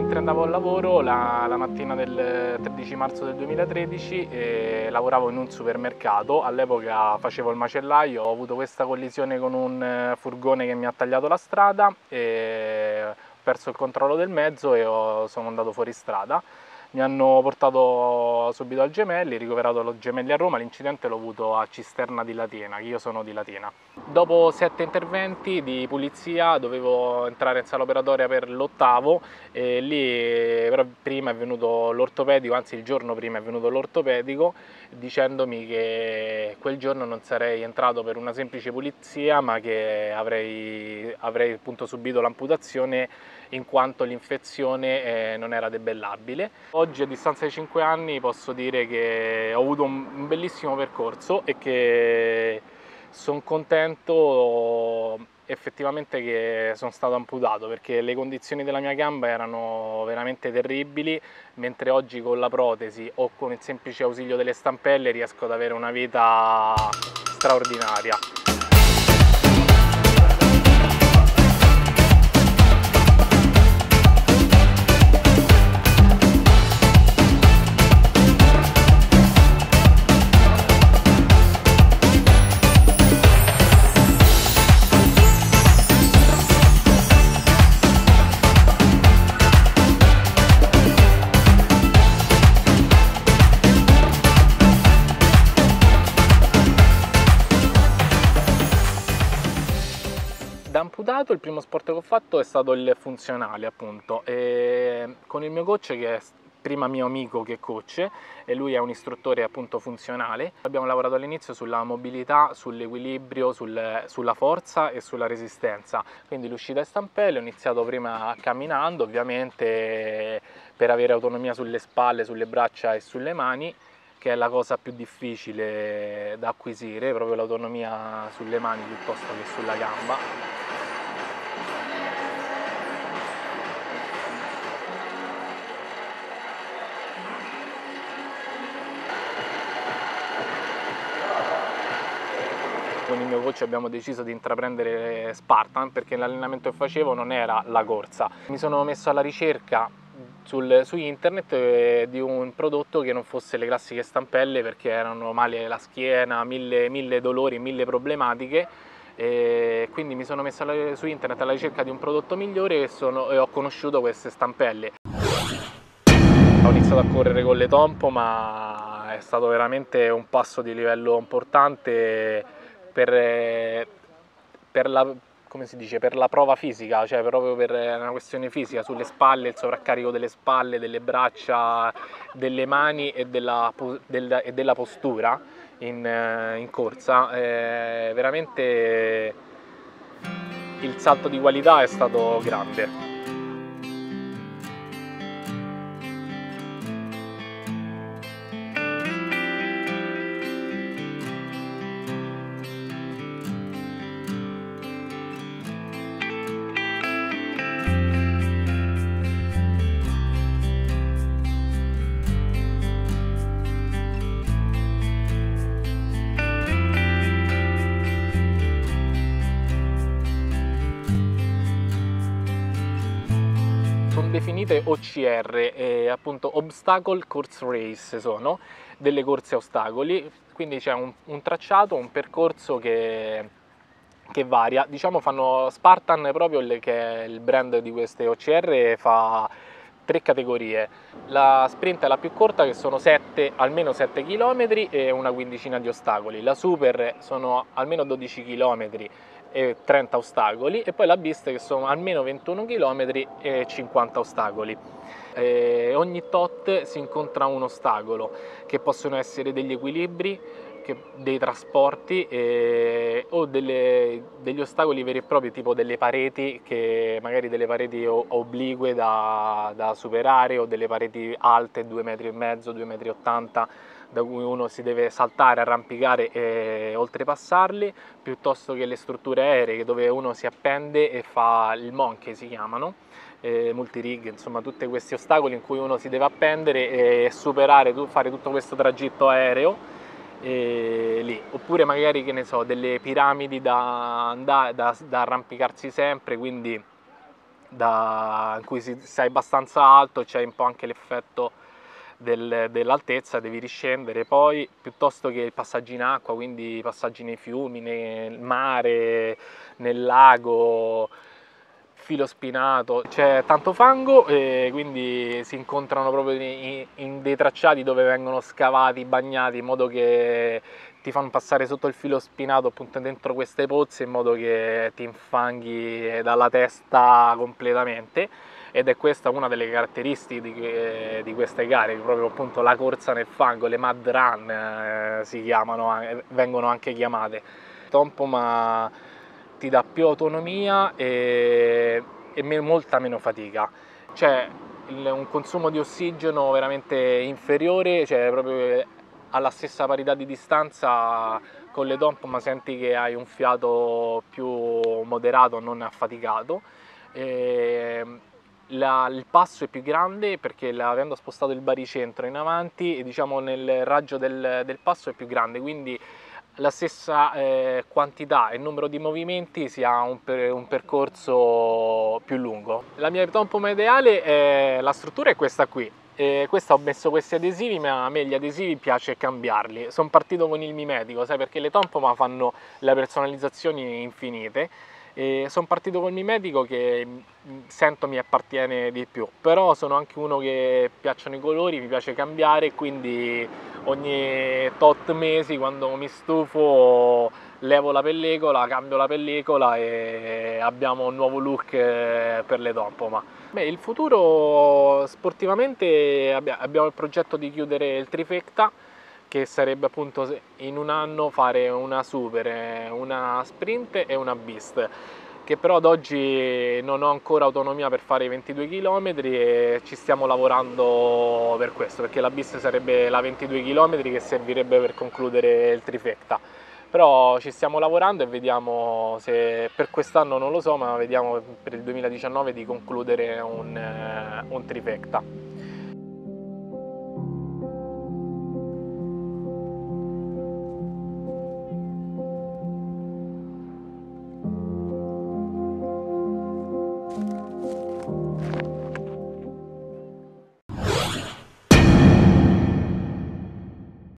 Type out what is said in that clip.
mentre andavo al lavoro la, la mattina del 13 marzo del 2013 eh, lavoravo in un supermercato, all'epoca facevo il macellaio, ho avuto questa collisione con un eh, furgone che mi ha tagliato la strada, e ho perso il controllo del mezzo e ho, sono andato fuori strada mi hanno portato subito al Gemelli, ricoverato allo Gemelli a Roma, l'incidente l'ho avuto a Cisterna di Latina, che io sono di Latina. Dopo sette interventi di pulizia dovevo entrare in sala operatoria per l'ottavo e lì però prima è venuto l'ortopedico, anzi il giorno prima è venuto l'ortopedico dicendomi che quel giorno non sarei entrato per una semplice pulizia ma che avrei, avrei appunto subito l'amputazione in quanto l'infezione eh, non era debellabile. Oggi a distanza di 5 anni posso dire che ho avuto un bellissimo percorso e che sono contento effettivamente che sono stato amputato perché le condizioni della mia gamba erano veramente terribili mentre oggi con la protesi o con il semplice ausilio delle stampelle riesco ad avere una vita straordinaria. Amputato il primo sport che ho fatto è stato il funzionale appunto e con il mio coach che è prima mio amico che coach e lui è un istruttore appunto funzionale. Abbiamo lavorato all'inizio sulla mobilità, sull'equilibrio, sul, sulla forza e sulla resistenza. Quindi l'uscita a stampelle ho iniziato prima camminando ovviamente per avere autonomia sulle spalle, sulle braccia e sulle mani che è la cosa più difficile da acquisire, proprio l'autonomia sulle mani piuttosto che sulla gamba. Con il mio coach abbiamo deciso di intraprendere Spartan perché l'allenamento che facevo non era la corsa. Mi sono messo alla ricerca sul, su internet eh, di un prodotto che non fosse le classiche stampelle perché erano male la schiena, mille, mille dolori, mille problematiche e quindi mi sono messo su internet alla ricerca di un prodotto migliore e, sono, e ho conosciuto queste stampelle. Ho iniziato a correre con le Tompo ma è stato veramente un passo di livello importante per, per, la, dice, per, la, prova fisica, cioè proprio per una questione fisica, sulle spalle, il sovraccarico delle spalle, delle braccia, delle mani e della, del, e della postura in, in corsa, eh, veramente il salto di qualità è stato grande. Definite OCR, eh, appunto Obstacle Course Race sono delle corse a ostacoli, quindi c'è un, un tracciato, un percorso che, che varia, diciamo fanno Spartan proprio che è il brand di queste OCR fa tre categorie. La sprint è la più corta che sono 7, almeno 7 km e una quindicina di ostacoli. La super sono almeno 12 km e 30 ostacoli e poi la Beast che sono almeno 21 km e 50 ostacoli. E ogni tot si incontra un ostacolo che possono essere degli equilibri, dei trasporti eh, o delle, degli ostacoli veri e propri tipo delle pareti che magari delle pareti oblique da, da superare o delle pareti alte 2 metri e mezzo 2 metri 80 da cui uno si deve saltare, arrampicare e oltrepassarli, piuttosto che le strutture aeree dove uno si appende e fa il monkey si chiamano, eh, multirig, insomma tutti questi ostacoli in cui uno si deve appendere e superare, fare tutto questo tragitto aereo. E lì. oppure magari che ne so delle piramidi da, da, da, da arrampicarsi sempre quindi da, in cui sei abbastanza alto, c'è un po' anche l'effetto del, dell'altezza, devi riscendere poi, piuttosto che passaggi in acqua, quindi passaggi nei fiumi, nel mare, nel lago, filo spinato, c'è tanto fango e quindi si incontrano proprio in, in, dei tracciati dove vengono scavati, bagnati in modo che ti fanno passare sotto il filo spinato appunto dentro queste pozze in modo che ti infanghi dalla testa completamente ed è questa una delle caratteristiche di, di queste gare, proprio appunto la corsa nel fango, le mud run eh, si chiamano, eh, vengono anche chiamate. Tompoma ti dà più autonomia e, e molta meno fatica. C'è un consumo di ossigeno veramente inferiore, cioè proprio alla stessa parità di distanza con le DOMP ma senti che hai un fiato più moderato, non affaticato. E la, il passo è più grande perché avendo spostato il baricentro in avanti, diciamo nel raggio del, del passo è più grande, quindi la stessa eh, quantità e numero di movimenti si ha un, per, un, percorso più lungo. La mia tompoma ideale, è, la struttura è questa qui, e questa ho messo questi adesivi ma a me gli adesivi piace cambiarli. Sono partito con il mimetico sai perché le tompoma fanno le personalizzazioni infinite. E sono partito col mimetico che mm, sento mi appartiene di più, però sono anche uno che piacciono i colori, mi piace cambiare, quindi ogni tot mesi quando mi stufo levo la pellicola, cambio la pellicola e abbiamo un nuovo look eh, per le Tompoma. Beh, il futuro sportivamente abbiamo il progetto di chiudere il trifecta che sarebbe appunto in un anno fare una super, una sprint e una beast che però ad oggi non ho ancora autonomia per fare i 22 km e ci stiamo lavorando per questo perché la beast sarebbe la 22 km che servirebbe per concludere il trifecta. Però ci stiamo lavorando e vediamo se per quest'anno non lo so ma vediamo per il 2019 di concludere un, un trifecta